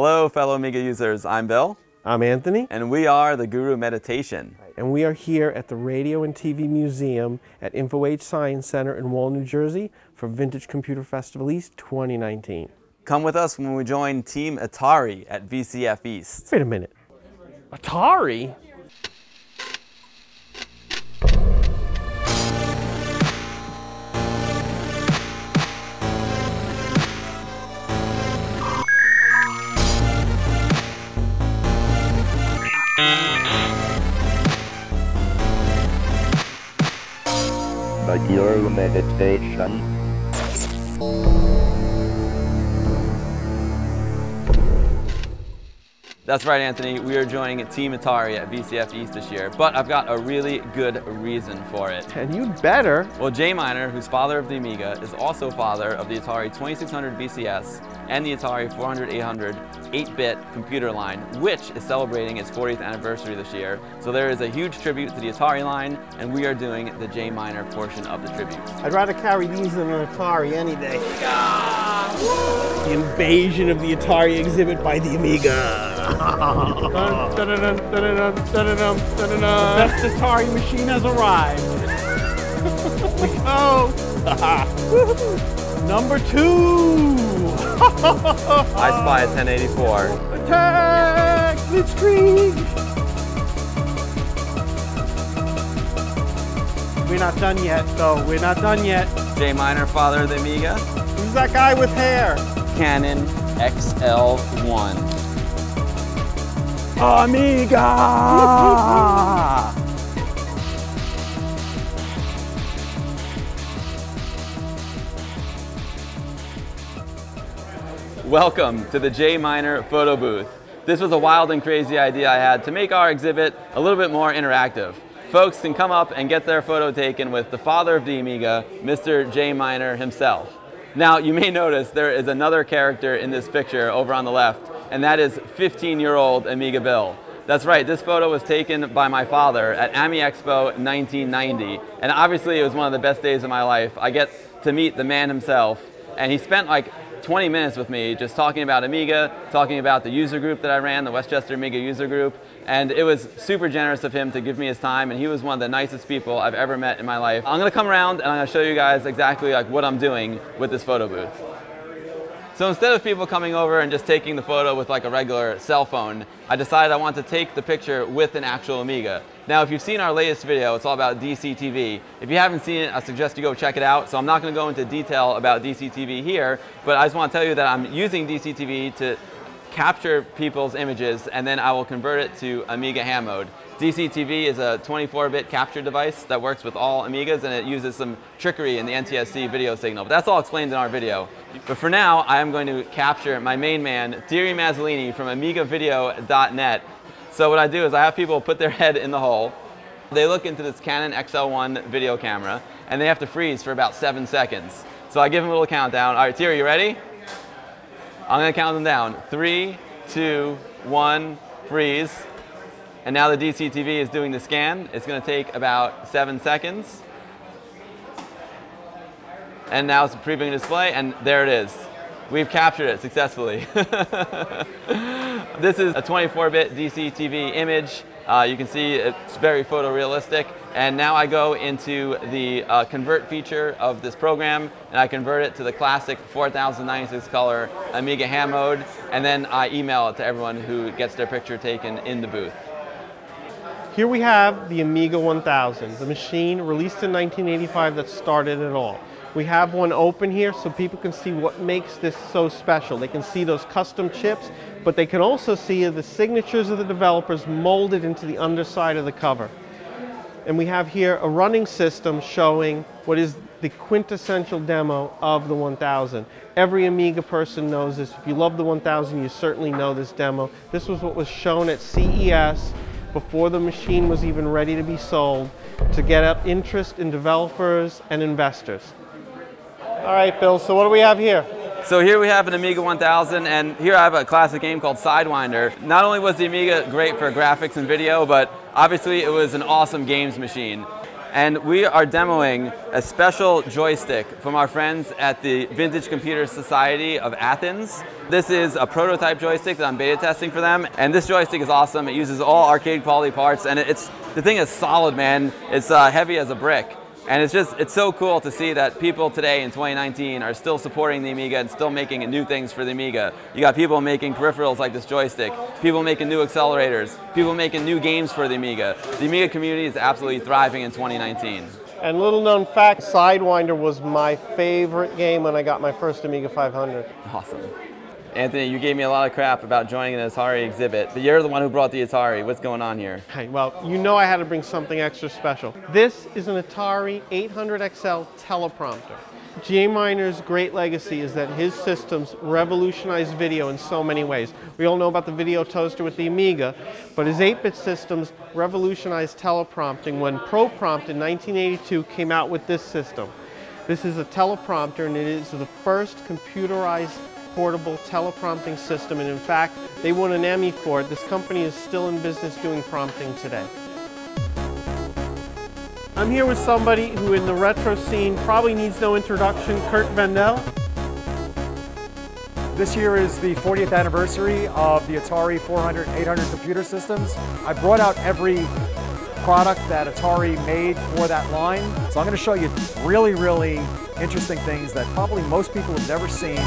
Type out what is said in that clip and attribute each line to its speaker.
Speaker 1: Hello, fellow Amiga users. I'm Bill,
Speaker 2: I'm Anthony,
Speaker 1: and we are the Guru Meditation.
Speaker 2: and we are here at the Radio and TV Museum at InfoAge Science Center in Wall, New Jersey for Vintage Computer Festival East 2019.
Speaker 1: Come with us when we join Team Atari at VCF East.
Speaker 2: Wait a minute. Atari?
Speaker 3: Guru Meditation.
Speaker 1: That's right, Anthony. We are joining Team Atari at VCF East this year, but I've got a really good reason for it.
Speaker 2: And you'd better.
Speaker 1: Well, Jay Miner, who's father of the Amiga, is also father of the Atari 2600 VCS and the Atari 400 800 8-bit computer line, which is celebrating its 40th anniversary this year. So there is a huge tribute to the Atari line, and we are doing the Jay Miner portion of the tribute.
Speaker 2: I'd rather carry these than an Atari any day. The invasion of the Atari exhibit by the Amiga. The
Speaker 4: best Atari machine has arrived.
Speaker 2: Oh!
Speaker 4: Number two.
Speaker 1: I spy a 1084.
Speaker 4: Attack! Blitzkrieg! We're not done yet, though. We're not done yet.
Speaker 1: Jay Miner, father of the Amiga,
Speaker 2: Who's that guy with hair?
Speaker 1: Canon XL1.
Speaker 4: Amiga!
Speaker 1: Welcome to the Jay Miner photo booth. This was a wild and crazy idea I had to make our exhibit a little bit more interactive. Folks can come up and get their photo taken with the father of the Amiga, Mr. Jay Miner himself. Now, you may notice there is another character in this picture over on the left, and that is 15-year-old Amiga Bill. That's right, this photo was taken by my father at AMI Expo 1990, and obviously it was one of the best days of my life. I get to meet the man himself, and he spent like 20 minutes with me just talking about Amiga, talking about the user group that I ran, the Westchester Amiga user group, and it was super generous of him to give me his time, and he was one of the nicest people I've ever met in my life. I'm gonna come around and I'm gonna show you guys exactly like what I'm doing with this photo booth. So instead of people coming over and just taking the photo with like a regular cell phone, I decided I want to take the picture with an actual Amiga. Now, if you've seen our latest video, it's all about DCTV. If you haven't seen it, I suggest you go check it out. So I'm not going to go into detail about DCTV here, but I just want to tell you that I'm using DCTV to capture people's images and then I will convert it to Amiga ham mode. DCTV is a 24-bit capture device that works with all Amigas and it uses some trickery in the NTSC video signal. But that's all explained in our video. But for now, I am going to capture my main man, Thierry Mazzolini from AmigaVideo.net. So what I do is I have people put their head in the hole. They look into this Canon XL1 video camera and they have to freeze for about seven seconds. So I give them a little countdown. All right, Thierry, you ready? I'm gonna count them down. Three, two, one, freeze. And now the DCTV is doing the scan. It's gonna take about seven seconds. And now it's a previewing display, and there it is. We've captured it successfully. this is a 24-bit DCTV image. Uh, you can see it's very photorealistic. And now I go into the uh, convert feature of this program, and I convert it to the classic 4096 color Amiga ham mode, and then I email it to everyone who gets their picture taken in the booth.
Speaker 2: Here we have the Amiga 1000, the machine released in 1985 that started it all. We have one open here so people can see what makes this so special. They can see those custom chips, but they can also see the signatures of the developers molded into the underside of the cover. And we have here a running system showing what is the quintessential demo of the 1000. Every Amiga person knows this. If you love the 1000, you certainly know this demo. This was what was shown at CES before the machine was even ready to be sold to get up interest in developers and investors. All right, Bill, so what do we have here?
Speaker 1: So here we have an Amiga 1000, and here I have a classic game called Sidewinder. Not only was the Amiga great for graphics and video, but obviously it was an awesome games machine. and we are demoing a special joystick from our friends at the Vintage Computer Society of Athens. This is a prototype joystick that I'm beta testing for them, and this joystick is awesome. It uses all arcade quality parts, and it's the thing is solid, man. It's uh, heavy as a brick. And it's just, it's so cool to see that people today in 2019 are still supporting the Amiga and still making new things for the Amiga. You got people making peripherals like this joystick, people making new accelerators, people making new games for the Amiga. The Amiga community is absolutely thriving in 2019.
Speaker 2: And little known fact, Sidewinder was my favorite game when I got my first Amiga 500.
Speaker 1: Awesome. Anthony, you gave me a lot of crap about joining an Atari exhibit, but you're the one who brought the Atari. What's going on here?
Speaker 2: Hey, well, you know I had to bring something extra special. This is an Atari 800XL teleprompter. Jay Miner's great legacy is that his systems revolutionized video in so many ways. We all know about the video toaster with the Amiga, but his 8-bit systems revolutionized teleprompting when ProPrompt in 1982 came out with this system. This is a teleprompter and it is the first computerized portable teleprompting system, and in fact, they won an Emmy for it. This company is still in business doing prompting today. I'm here with somebody who in the retro scene probably needs no introduction, Curt Vendel.
Speaker 5: This year is the 40th anniversary of the Atari 400, 800 computer systems. I brought out every product that Atari made for that line. So I'm going to show you really, really interesting things that probably most people have never seen.